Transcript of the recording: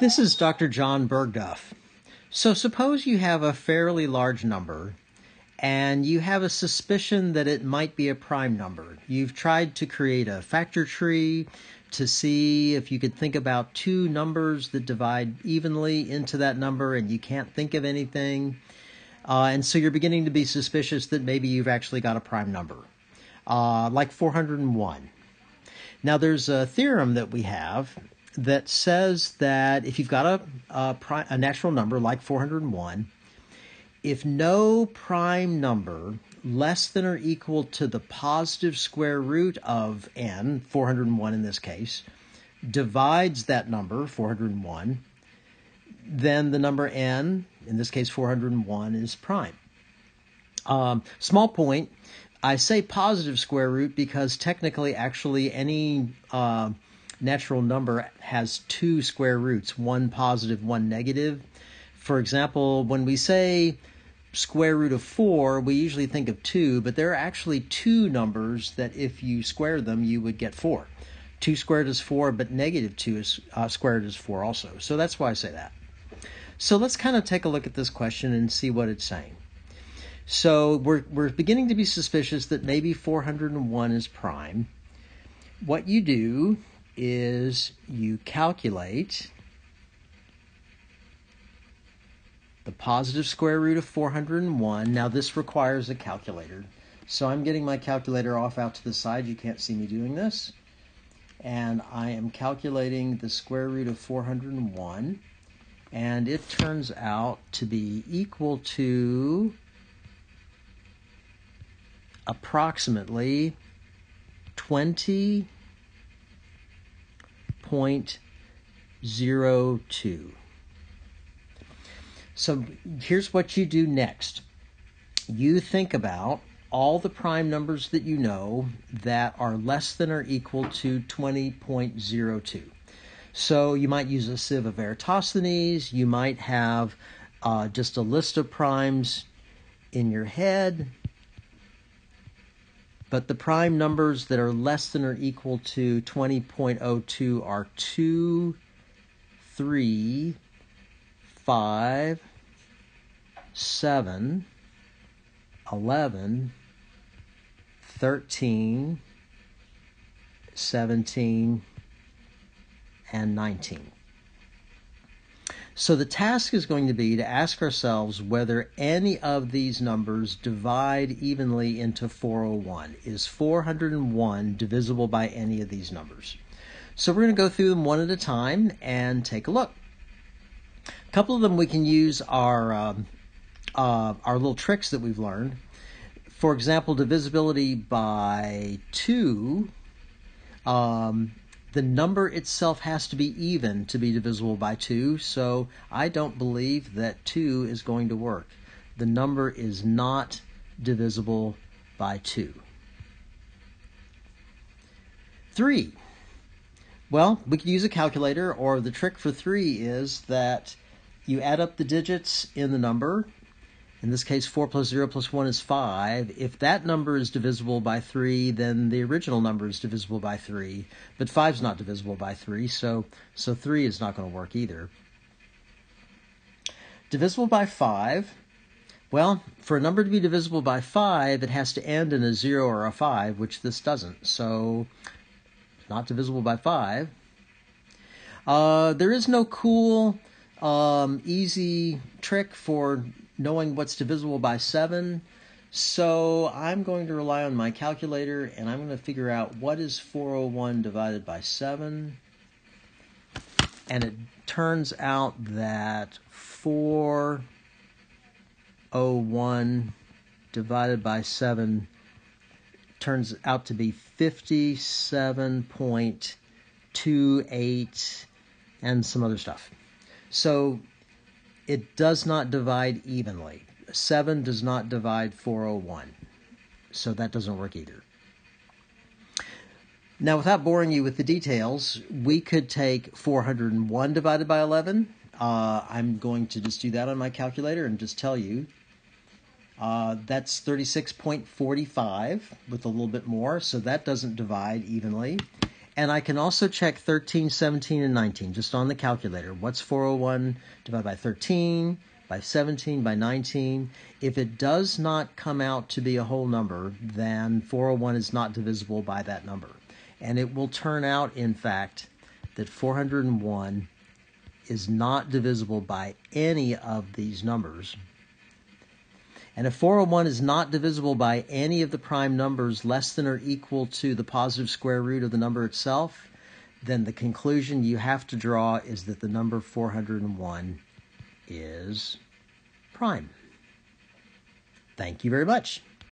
This is Dr. John Burghduff. So, suppose you have a fairly large number and you have a suspicion that it might be a prime number. You've tried to create a factor tree to see if you could think about two numbers that divide evenly into that number and you can't think of anything. Uh, and so you're beginning to be suspicious that maybe you've actually got a prime number, uh, like 401. Now, there's a theorem that we have that says that if you've got a, a, a natural number like 401, if no prime number less than or equal to the positive square root of n, 401 in this case, divides that number, 401, then the number n, in this case 401, is prime. Um, small point, I say positive square root because technically, actually, any uh, natural number has two square roots, one positive, one negative. For example, when we say square root of 4, we usually think of 2, but there are actually two numbers that if you square them, you would get 4. 2 squared is 4, but negative 2 is uh, squared is 4 also. So that's why I say that. So let's kind of take a look at this question and see what it's saying. So we're, we're beginning to be suspicious that maybe 401 is prime. What you do is you calculate the positive square root of 401. Now this requires a calculator. So I'm getting my calculator off out to the side. You can't see me doing this. And I am calculating the square root of 401. And it turns out to be equal to approximately 20 0.02. So here's what you do next. You think about all the prime numbers that you know that are less than or equal to 20.02. So you might use a sieve of Eratosthenes, you might have uh, just a list of primes in your head, but the prime numbers that are less than or equal to 20.02 are 2, 3, 5, 7, 11, 13, 17, and 19. So the task is going to be to ask ourselves whether any of these numbers divide evenly into 401. Is 401 divisible by any of these numbers? So we're going to go through them one at a time and take a look. A couple of them we can use our um, uh, our little tricks that we've learned. For example, divisibility by two. Um, the number itself has to be even to be divisible by 2, so I don't believe that 2 is going to work. The number is not divisible by 2. 3. Well, we could use a calculator, or the trick for 3 is that you add up the digits in the number in this case, 4 plus 0 plus 1 is 5. If that number is divisible by 3, then the original number is divisible by 3. But 5 is not divisible by 3, so, so 3 is not going to work either. Divisible by 5, well, for a number to be divisible by 5, it has to end in a 0 or a 5, which this doesn't. So, not divisible by 5. Uh, there is no cool, um, easy trick for knowing what's divisible by 7. So I'm going to rely on my calculator and I'm going to figure out what is 401 divided by 7. And it turns out that 401 divided by 7 turns out to be 57.28 and some other stuff. So it does not divide evenly. 7 does not divide 401. So that doesn't work either. Now, without boring you with the details, we could take 401 divided by 11. Uh, I'm going to just do that on my calculator and just tell you. Uh, that's 36.45 with a little bit more, so that doesn't divide evenly. And I can also check 13, 17, and 19 just on the calculator. What's 401 divided by 13, by 17, by 19? If it does not come out to be a whole number, then 401 is not divisible by that number. And it will turn out, in fact, that 401 is not divisible by any of these numbers. And if 401 is not divisible by any of the prime numbers less than or equal to the positive square root of the number itself, then the conclusion you have to draw is that the number 401 is prime. Thank you very much.